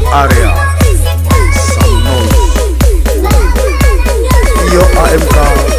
area. Some noise. Yo, I am proud.